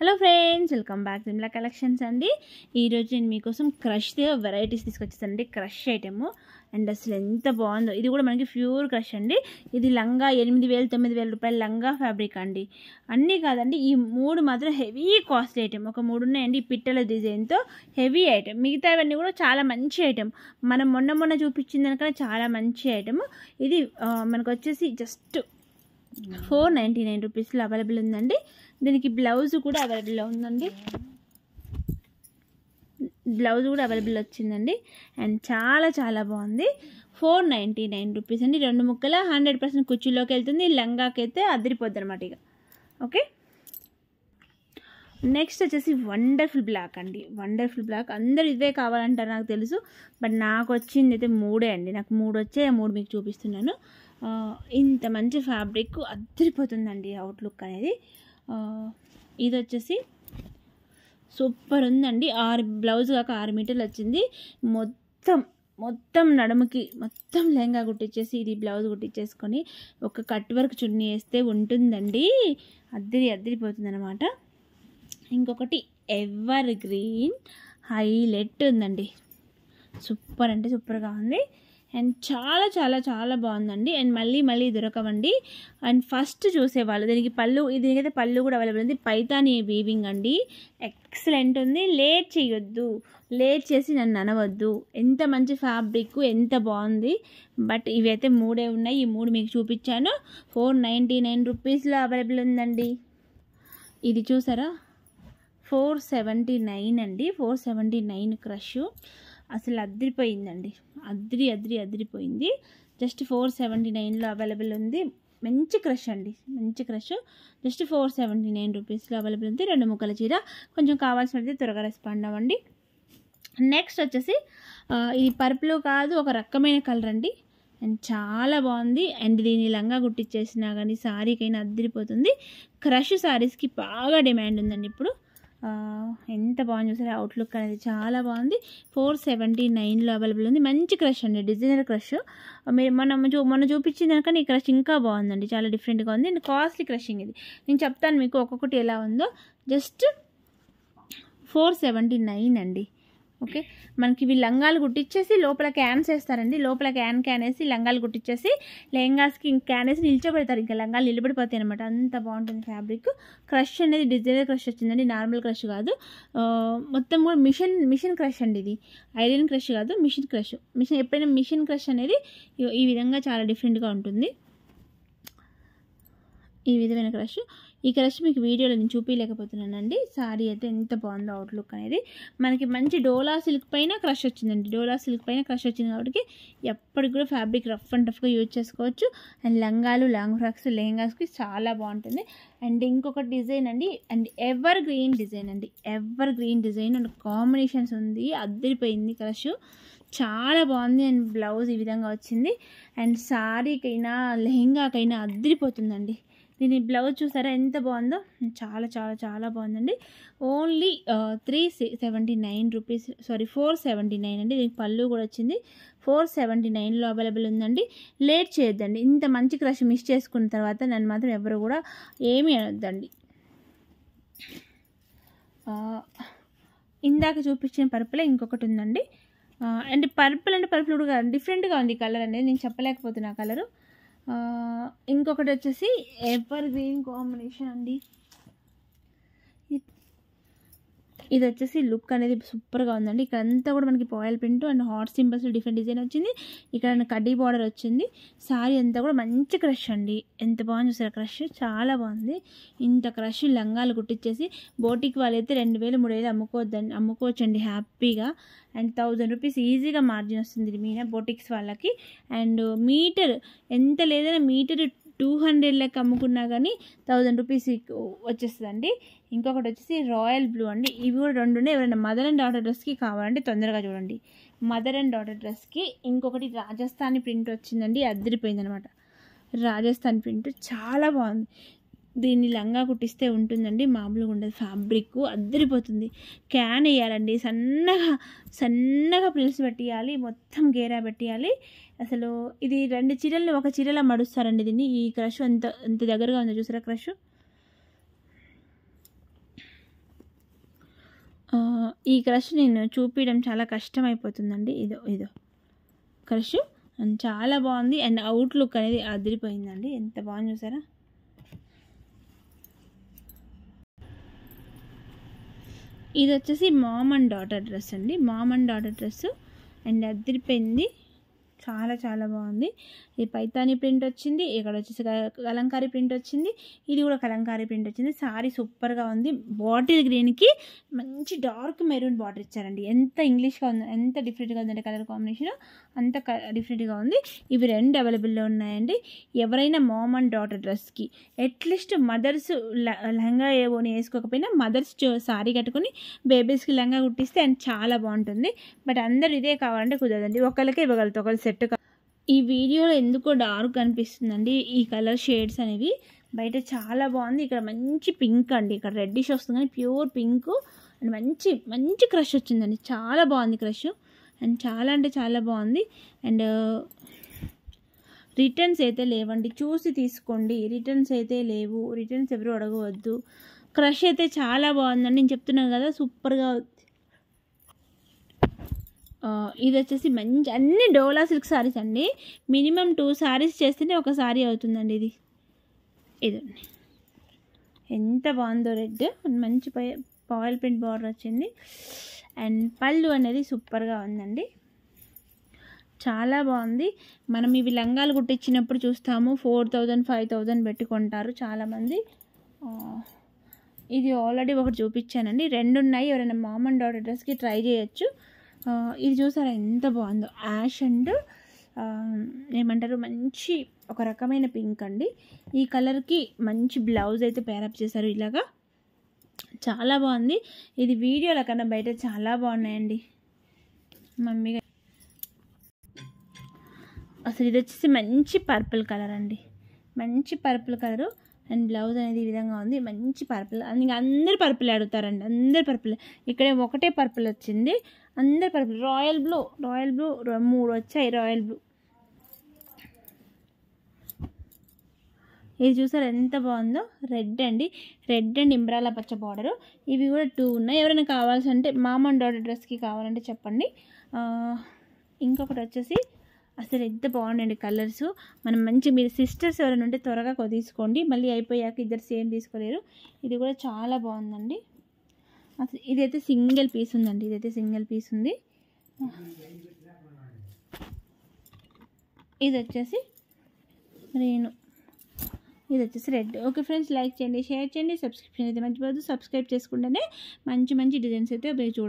Hello friends welcome back Simla collections అండి. ఈరోజు నేను మీకోసం క్రష్ వెరైటీస్ తీసుకొచ్చేసానండి. క్రష్ ఐటెము అండ్ అసలు ఎంత బాగుందో. ఇది కూడా మనకి ప్యూర్ క్రష్ అండి. ఇది లంగా ఎనిమిది వేలు తొమ్మిది వేల రూపాయల లంగా ఫ్యాబ్రిక్ అండి. అన్నీ కాదండి ఈ మూడు మాత్రం హెవీ కాస్ట్లీ ఐటెం ఒక మూడు ఉన్నాయండి ఈ పిట్టల డిజైన్తో హెవీ ఐటెం మిగతావన్నీ కూడా చాలా మంచి ఐటెం మనం మొన్న మొన్న చూపించిన దానికన్నా చాలా మంచి ఐటెం ఇది మనకు వచ్చేసి జస్ట్ ఫోర్ నైంటీ నైన్ రూపీస్లో అవైలబుల్ ఉందండి. దీనికి బ్లౌజ్ కూడా అవైలబుల్లో ఉందండి. బ్లౌజ్ కూడా అవైలబుల్ వచ్చిందండి. అండ్ చాలా చాలా బాగుంది. ఫోర్ నైంటీ నైన్ రూపీస్ అండి. రెండు ముక్కల హండ్రెడ్ పర్సెంట్ కుర్చీలోకి వెళ్తుంది. లంగాకి అయితే అదిరిపోద్ది అనమాట ఇక. ఓకే? నెక్స్ట్ వచ్చేసి వండర్ఫుల్ బ్లాక్ అండి. Wonderful black. అందరు ఇదే కావాలంటారు నాకు తెలుసు. బట్ నాకు వచ్చింది అయితే మూడే అండి. నాకు మూడు వచ్చే మూడు మీకు చూపిస్తున్నాను. ఇంత మంచి ఫ్యాబ్రిక్ అద్దరిపోతుందండి అవుట్లుక్ అనేది. ఇది వచ్చేసి సూపర్ ఉందండి. ఆరు బ్లౌజ్ కాక ఆరు మీటర్లు వచ్చింది. మొత్తం మొత్తం నడుముకి మొత్తం లెహంగా కుట్టించేసి ఇది బ్లౌజ్ కుట్టించేసుకొని ఒక కట్ వర్క్ చున్నీ వేస్తే ఉంటుందండి. అద్దరి అద్దరిపోతుంది అనమాట ఇంకొకటి ఎవర్ గ్రీన్ హైలైట్ ఉందండి. సూపర్ అంటే సూపర్గా ఉంది. అండ్ చాలా చాలా చాలా బాగుందండి. అండ్ మళ్ళీ మళ్ళీ దొరకవండి. అండ్ ఫస్ట్ చూసేవాళ్ళు దీనికి పళ్ళు దీనికైతే పళ్ళు కూడా అవైలబుల్ ఉంది. పైతాని వీవింగ్ అండి. ఎక్సలెంట్ ఉంది. లేట్ చేయొద్దు. లేట్ చేసి నన్ను అనవద్దు. ఎంత మంచి ఫ్యాబ్రిక్ ఎంత బాగుంది. బట్ ఇవి అయితే మూడే ఉన్నాయి. ఈ మూడు మీకు చూపించాను. ఫోర్ నైంటీ నైన్ రూపీస్లో అవైలబుల్ ఉందండి. ఇది చూసారా? ఫోర్ సెవెంటీ నైన్ అండి. ఫోర్ సెవెంటీ నైన్ క్రష్ అసలు అద్దరిపోయిందండి అదిరి అద్రి అదిరిపోయింది. జస్ట్ ఫోర్ సెవెంటీ నైన్లో అవైలబుల్ ఉంది. మంచి క్రష్ అండి. మంచి crush. Just four seventy nine రూపీస్లో అవైలబుల్ ఉంది. రెండు ముక్కల చీర. కొంచెం కావాల్సినది త్వరగా రెస్పాండ్ అవ్వండి. నెక్స్ట్ వచ్చేసి ఇది పర్పుల్ కాదు ఒక రకమైన కలర్ అండి. అండ్ చాలా బాగుంది. అండ్ దీని లంగా కుట్టించేసినా కానీ శారీకైనా అద్దరిపోతుంది క్రష్ శారీస్కి బాగా డిమాండ్ ఉందండి ఇప్పుడు. ఎంత బాగుంది చూసారు? అవుట్లుక్ అనేది చాలా బాగుంది. ఫోర్ సెవెంటీ నైన్లో అవైలబుల్ ఉంది. మంచి క్రష్ అండి. డిజైనర్ క్రష్ మీరు మనం చూ మొన్న చూపించిన దానికన్నా ఈ క్రష్ ఇంకా బాగుందండి. చాలా డిఫరెంట్గా ఉంది. అండ్ కాస్ట్లీ క్రషింగ్ ఇది. నేను చెప్తాను మీకు ఒక్కొక్కటి ఎలా ఉందో. జస్ట్ ఫోర్ సెవెంటీ నైన్ అండి. ఓకే? మనకి ఇవి లంగాలు కుట్టించేసి లోపల క్యాన్స్ వేస్తారండి లోపల క్యాన్ క్యాన్ వేసి లంగాలు కుట్టించేసి లెహంగాస్కి క్యాన్ వేసి నిల్చోబెడతారు. ఇంకా లంగాలు నిలబడిపోతాయి అనమాట అంత బాగుంటుంది ఫ్యాబ్రిక్ క్రష్ అనేది డిజైనర్ క్రష్ వచ్చిందండి. నార్మల్ క్రష్ కాదు. మొత్తం కూడా మిషన్ మిషన్ క్రష్ అండి ఇది. ఐరన్ క్రష్ కాదు మిషన్ క్రష్ మిషన్ ఎప్పుడైనా మిషన్ క్రష్ అనేది ఈ విధంగా చాలా డిఫరెంట్గా ఉంటుంది. ఈ విధమైన క్రష్ ఈ క్రష్ మీకు వీడియోలో నేను చూపించలేకపోతున్నానండి సారీ అయితే ఎంత బాగుందో అవుట్లుక్ అనేది. మనకి మంచి డోలా సిల్క్ పైన క్రష్ వచ్చిందండి. డోలా సిల్క్ పైన క్రష్ వచ్చింది కాబట్టి ఎప్పటికి కూడా ఫ్యాబ్రిక్ రఫ్ అండ్ టఫ్గా యూజ్ చేసుకోవచ్చు. అండ్ లంగాలు లాంగ్ ఫ్రాక్స్ లెహంగాస్కి చాలా బాగుంటుంది. అండ్ ఇంకొక డిజైన్ అండి. అండ్ ఎవర్ గ్రీన్ డిజైన్ అండి. Evergreen design and combinations ఉంది. అద్దరిపోయింది క్రష్ చాలా బాగుంది. అండ్ బ్లౌజ్ ఈ విధంగా వచ్చింది. అండ్ శారీకైనా లెహంగాకైనా అద్దరిపోతుందండి దీని బ్లౌజ్ చూసారా ఎంత బాగుందో? చాలా చాలా చాలా బాగుందండి. Only three seventy nine rupees sorry four seventy nine అండి. దీనికి పళ్ళు కూడా వచ్చింది. ఫోర్ సెవెంటీ నైన్లో అవైలబుల్ ఉందండి. లేట్ చేయొద్దండి. ఇంత మంచి క్రష్ మిస్ చేసుకున్న తర్వాత నన్ను మాత్రం ఎవరు కూడా ఏమీ అనొద్దండి. Uh, ఇందాక చూపించిన పర్పులే ఇంకొకటి ఉందండి. Uh, అంటే పర్పుల్ అంటే పర్పుల్ కూడా డిఫరెంట్గా ఉంది కలర్ అనేది. నేను చెప్పలేకపోతున్నా కలరు ఇంకొకటి వచ్చేసి ఎవర్ గ్రీన్ కాంబినేషన్ అండి ఇది- ఇది వచ్చేసి లుక్ అనేది సూపర్గా ఉందండి. ఇక్కడ అంతా కూడా మనకి foil print and hot symbols different design వచ్చింది. ఇక్కడ కడ్డీ బార్డర్ వచ్చింది. సారీ అంతా కూడా మంచి క్రష్ అండి. ఎంత బాగుంది చూసారు? క్రష్ చాలా బాగుంది. ఇంత క్రష్ లంగాలు కుట్టించేసి బోటికి వాళ్ళైతే రెండు వేలు మూడు వేలు అమ్ముకోవద్దండి అమ్ముకోవచ్చండి హ్యాపీగా. అండ్ థౌజండ్ రూపీస్ ఈజీగా మార్జిన్ వస్తుంది మీన బోటిక్స్ వాళ్ళకి. అండ్ మీటర్ ఎంత లేదైనా మీటర్ టూ హండ్రెడ్ లెక్క అమ్ముకున్నా కానీ థౌజండ్ రూపీస్ వచ్చేస్తుందండి. ఇంకొకటి వచ్చేసి రాయల్ బ్లూ అండి. ఇవి కూడా రెండు ఉన్నాయి ఎవరైనా మదర్ అండ్ డాటర్ డ్రెస్కి కావాలంటే తొందరగా చూడండి. మదర్ అండ్ డాటర్ డ్రెస్కి ఇంకొకటి రాజస్థానీ ప్రింట్ వచ్చిందండి. అద్దరిపోయింది అనమాట రాజస్థాన్ ప్రింట్ చాలా బాగుంది. దీన్ని లంగా కుట్టిస్తే ఉంటుందండి. మామూలుగా ఉండదు. ఫ్యాబ్రిక్ అద్దరిపోతుంది క్యాన్ వేయాలండి. సన్నగా సన్నగా ప్రిల్స్ పెట్టియాలి. మొత్తం గేరా పెట్టియాలి. అసలు ఇది రెండు చీరలు ఒక చీరలా మడుస్తారండి దీన్ని. ఈ క్రష్ అంత ఎంత దగ్గరగా ఉందో చూసారా క్రష్? ఈ క్రష్ నేను చూపించడం చాలా కష్టం అయిపోతుందండి ఇదో ఇదో. క్రష్. అండ్ చాలా బాగుంది. అండ్ అవుట్లుక్ అనేది అదిరిపోయిందండి. ఎంత బాగుంది చూసారా? ఇది వచ్చేసి మామ్ అండ్ డాటర్ డ్రెస్ అండి. Mom and daughter dress. And అదిరిపోయింది. చాలా చాలా బాగుంది. ఇది పైతాని ప్రింట్ వచ్చింది. ఇక్కడ వచ్చేసి కలంకారీ ప్రింట్ వచ్చింది. ఇది కూడా కలంకారీ ప్రింట్ వచ్చింది. సారీ సూపర్గా ఉంది. బాటిల్ గ్రీన్కి మంచి డార్క్ మెరూన్ బార్డర్ ఇచ్చారండి. ఎంత ఇంగ్లీష్గా ఉంది ఎంత డిఫరెంట్గా ఉందండి కలర్ కాంబినేషన్ అంత డిఫరెంట్గా ఉంది. ఇవి రెండు అవైలబుల్లో ఉన్నాయండి. ఎవరైనా మామ్ అండ్ డాటర్ డ్రెస్కి అట్లీస్ట్ మదర్స్ లెహంగా ఏవోని వేసుకోకపోయినా మదర్స్ సారీ కట్టుకొని బేబీస్కి లెహంగా కుట్టిస్తే అండ్ చాలా బాగుంటుంది. బట్ అందరు ఇదే కావాలంటే కుదరదండి. ఒకళ్ళకే ఇవ్వగలుగుతారు ఒకళ్ళు సెట్ ఈ వీడియోలో ఎందుకో డార్క్ అనిపిస్తుందండి. ఈ కలర్ షేడ్స్ అనేవి బయట చాలా బాగుంది. ఇక్కడ మంచి పింక్ అండి. ఇక్కడ రెడ్డిష్ వస్తుంది కానీ ప్యూర్ పింక్ అండ్ మంచి మంచి క్రష్ వచ్చిందండి. చాలా బాగుంది క్రష్ అండ్ చాలా అంటే చాలా బాగుంది. అండ్ రిటర్న్స్ అయితే లేవండి. చూసి తీసుకోండి. రిటర్న్స్ అయితే లేవు. రిటర్న్స్ ఎవరు అడగవద్దు. క్రష్ అయితే చాలా బాగుందండి. నేను చెప్తున్నాను కదా సూపర్గా ఇది వచ్చేసి మంచి అన్ని డోలా సిల్క్ శారీస్ అండి. మినిమం టూ శారీస్ చేస్తేనే ఒక శారీ అవుతుందండి ఇది. ఇదండి. ఎంత బాగుందో రెడ్. మంచి పాయిల్ ప్రింట్ బార్డర్ వచ్చింది. అండ్ పళ్ళు అనేది సూపర్గా ఉందండి. చాలా బాగుంది. మనం ఇవి లంగాలు కుట్టించినప్పుడు చూస్తాము. ఫోర్ థౌజండ్ ఫైవ్ థౌజండ్ పెట్టుకుంటారు చాలామంది. ఇది ఆల్రెడీ ఒకటి చూపించానండి. రెండు ఉన్నాయి. ఎవరైనా మామన్ డాటర్ డ్రెస్కి ట్రై చేయొచ్చు. ఇది చూసారా? ఎంత బాగుందో. యాష్ అండ్ ఏమంటారు మంచి ఒక రకమైన పింక్ అండి. ఈ కలర్కి మంచి బ్లౌజ్ అయితే పేరప్ చేశారు ఇలాగా. చాలా బాగుంది. ఇది వీడియోల కన్నా బయట చాలా బాగున్నాయండి. మమ్మీ అసలు ఇది వచ్చేసి మంచి పర్పుల్ కలర్ అండి. మంచి పర్పుల్ కలరు. అండ్ బ్లౌజ్ అనేది ఈ విధంగా ఉంది. మంచి పర్పుల్. ఇంకా అందరు పర్పుల్ అడుగుతారండి అందరు పర్పుల్. ఇక్కడ ఒకటే పర్పుల్ వచ్చింది. అందరు purple. Royal blue. Royal blue. మూడు వచ్చాయి రాయల్ బ్లూ. ఇది చూసారు ఎంత బాగుందో? రెడ్ అండి. రెడ్ అండ్ ఇంబ్రాల పచ్చ బార్డరు. ఇవి కూడా టూ ఉన్నాయి. ఎవరైనా కావాల్సి అంటే మామ అండ్ డాటర్ డ్రెస్కి కావాలంటే చెప్పండి. ఇంకొకటి వచ్చేసి అసలు ఎంత బాగుండండి కలర్స్. మనం మంచి మీరు సిస్టర్స్ ఎవరైనా ఉంటే త్వరగా తీసుకోండి. మళ్ళీ అయిపోయాక ఇద్దరు సేమ్ తీసుకోలేరు. ఇది కూడా చాలా బాగుందండి. అసలు ఇదైతే సింగిల్ పీస్ ఉందండి. ఇదైతే సింగిల్ పీస్ ఉంది. ఇది వచ్చేసి నేను ఇది వచ్చేసి రెడ్. ఓకే ఫ్రెండ్స్ లైక్ చేయండి షేర్ చేయండి సబ్స్క్రిప్షన్ అయితే మంచి సబ్స్క్రైబ్ చేసుకుంటేనే మంచి మంచి డిజైన్స్ అయితే మీరు చూడొచ్చు